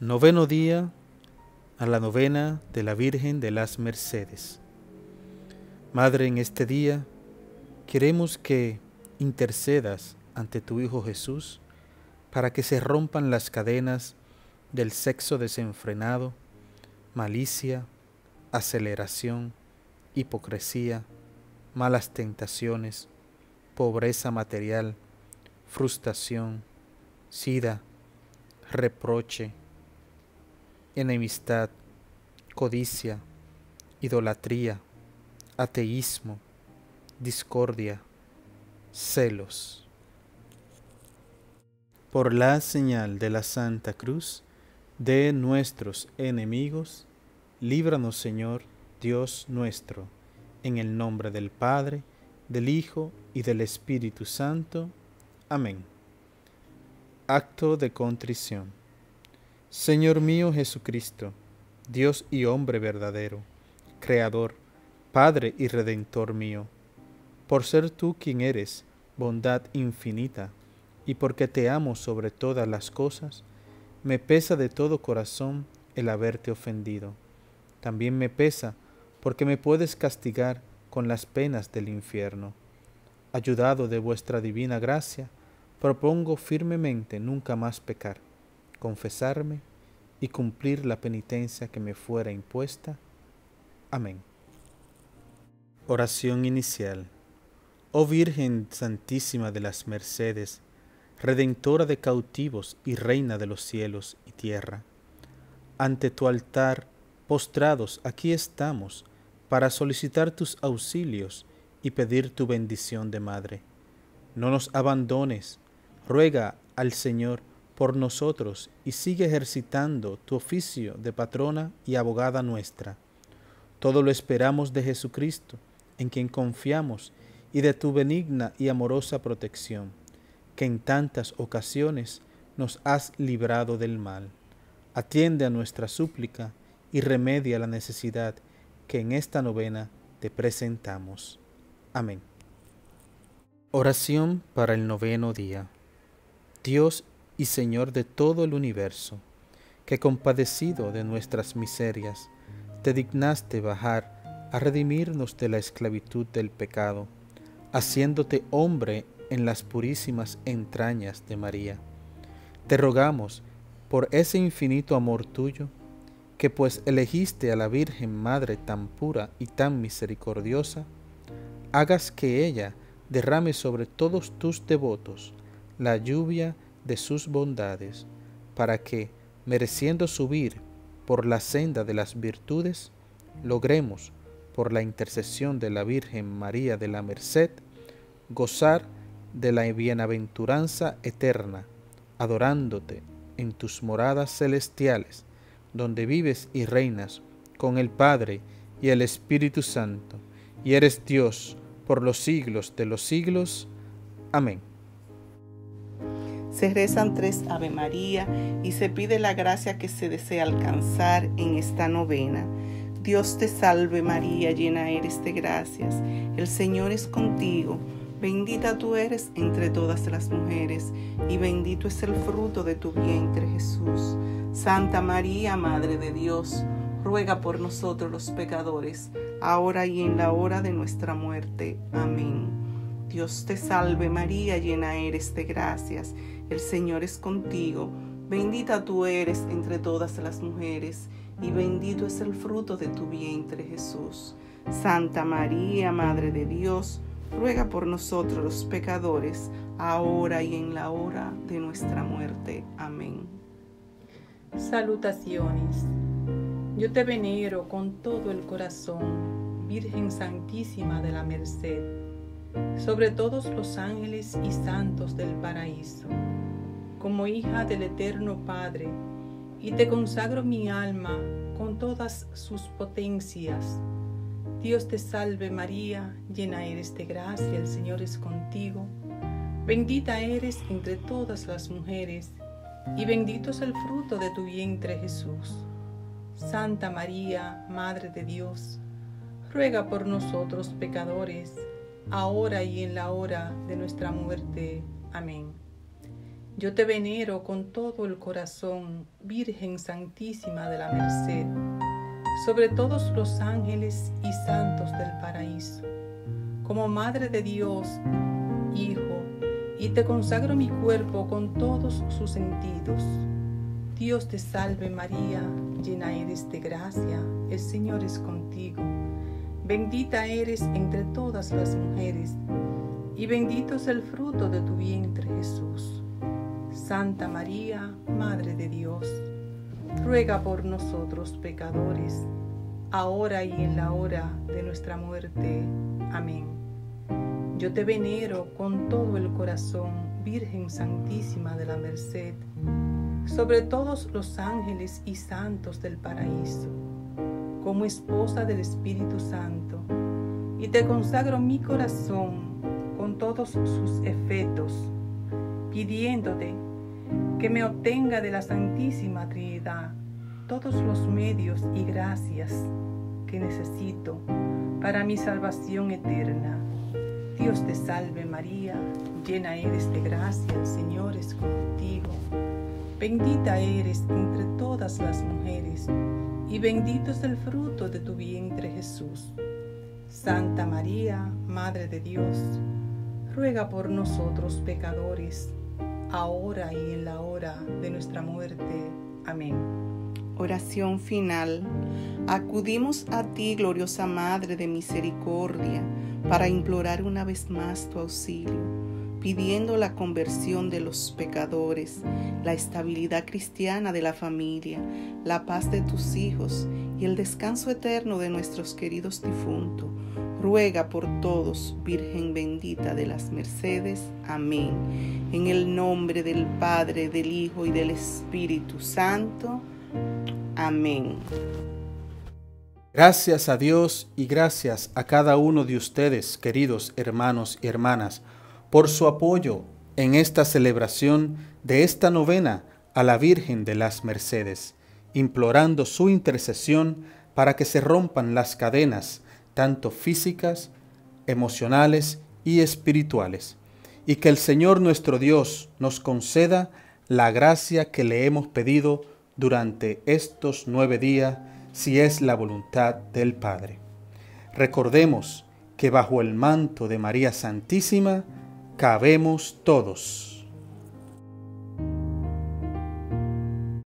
Noveno día a la novena de la Virgen de las Mercedes. Madre, en este día queremos que intercedas ante tu Hijo Jesús para que se rompan las cadenas del sexo desenfrenado, malicia, aceleración, hipocresía, malas tentaciones, pobreza material, frustración, sida, reproche, enemistad, codicia, idolatría, ateísmo, discordia, celos. Por la señal de la Santa Cruz de nuestros enemigos, líbranos Señor, Dios nuestro, en el nombre del Padre, del Hijo y del Espíritu Santo. Amén. Acto de contrición. Señor mío Jesucristo, Dios y hombre verdadero, Creador, Padre y Redentor mío, por ser tú quien eres, bondad infinita, y porque te amo sobre todas las cosas, me pesa de todo corazón el haberte ofendido. También me pesa porque me puedes castigar con las penas del infierno. Ayudado de vuestra divina gracia, propongo firmemente nunca más pecar confesarme y cumplir la penitencia que me fuera impuesta. Amén. Oración inicial. Oh Virgen Santísima de las Mercedes, Redentora de cautivos y Reina de los cielos y tierra, ante tu altar, postrados aquí estamos, para solicitar tus auxilios y pedir tu bendición de Madre. No nos abandones, ruega al Señor por nosotros y sigue ejercitando tu oficio de patrona y abogada nuestra. Todo lo esperamos de Jesucristo, en quien confiamos, y de tu benigna y amorosa protección, que en tantas ocasiones nos has librado del mal. Atiende a nuestra súplica y remedia la necesidad que en esta novena te presentamos. Amén. Oración para el noveno día. Dios y Señor de todo el universo, que compadecido de nuestras miserias, te dignaste bajar a redimirnos de la esclavitud del pecado, haciéndote hombre en las purísimas entrañas de María. Te rogamos, por ese infinito amor tuyo, que pues elegiste a la Virgen Madre tan pura y tan misericordiosa, hagas que ella derrame sobre todos tus devotos la lluvia de sus bondades, para que, mereciendo subir por la senda de las virtudes, logremos, por la intercesión de la Virgen María de la Merced, gozar de la bienaventuranza eterna, adorándote en tus moradas celestiales, donde vives y reinas con el Padre y el Espíritu Santo, y eres Dios por los siglos de los siglos. Amén. Se rezan tres Ave María y se pide la gracia que se desea alcanzar en esta novena. Dios te salve María, llena eres de gracias. El Señor es contigo. Bendita tú eres entre todas las mujeres, y bendito es el fruto de tu vientre Jesús. Santa María, Madre de Dios, ruega por nosotros los pecadores, ahora y en la hora de nuestra muerte. Amén. Dios te salve María, llena eres de gracias el Señor es contigo, bendita tú eres entre todas las mujeres, y bendito es el fruto de tu vientre Jesús. Santa María, Madre de Dios, ruega por nosotros los pecadores, ahora y en la hora de nuestra muerte. Amén. Salutaciones. Yo te venero con todo el corazón, Virgen Santísima de la Merced, sobre todos los ángeles y santos del paraíso como hija del Eterno Padre, y te consagro mi alma con todas sus potencias. Dios te salve María, llena eres de gracia, el Señor es contigo. Bendita eres entre todas las mujeres, y bendito es el fruto de tu vientre Jesús. Santa María, Madre de Dios, ruega por nosotros pecadores, ahora y en la hora de nuestra muerte. Amén. Yo te venero con todo el corazón, Virgen Santísima de la Merced, sobre todos los ángeles y santos del paraíso, como Madre de Dios, Hijo, y te consagro mi cuerpo con todos sus sentidos. Dios te salve María, llena eres de gracia, el Señor es contigo. Bendita eres entre todas las mujeres, y bendito es el fruto de tu vientre Jesús. Santa María, Madre de Dios, ruega por nosotros pecadores, ahora y en la hora de nuestra muerte. Amén. Yo te venero con todo el corazón, Virgen Santísima de la Merced, sobre todos los ángeles y santos del paraíso, como esposa del Espíritu Santo, y te consagro mi corazón con todos sus efectos, pidiéndote que me obtenga de la Santísima Trinidad todos los medios y gracias que necesito para mi salvación eterna. Dios te salve María, llena eres de gracia, Señor es contigo. Bendita eres entre todas las mujeres, y bendito es el fruto de tu vientre Jesús. Santa María, Madre de Dios, ruega por nosotros pecadores, ahora y en la hora de nuestra muerte. Amén. Oración final. Acudimos a ti, gloriosa Madre de Misericordia, para implorar una vez más tu auxilio, pidiendo la conversión de los pecadores, la estabilidad cristiana de la familia, la paz de tus hijos y el descanso eterno de nuestros queridos difuntos ruega por todos, Virgen bendita de las Mercedes. Amén. En el nombre del Padre, del Hijo y del Espíritu Santo. Amén. Gracias a Dios y gracias a cada uno de ustedes, queridos hermanos y hermanas, por su apoyo en esta celebración de esta novena a la Virgen de las Mercedes, implorando su intercesión para que se rompan las cadenas tanto físicas, emocionales y espirituales, y que el Señor nuestro Dios nos conceda la gracia que le hemos pedido durante estos nueve días, si es la voluntad del Padre. Recordemos que bajo el manto de María Santísima cabemos todos.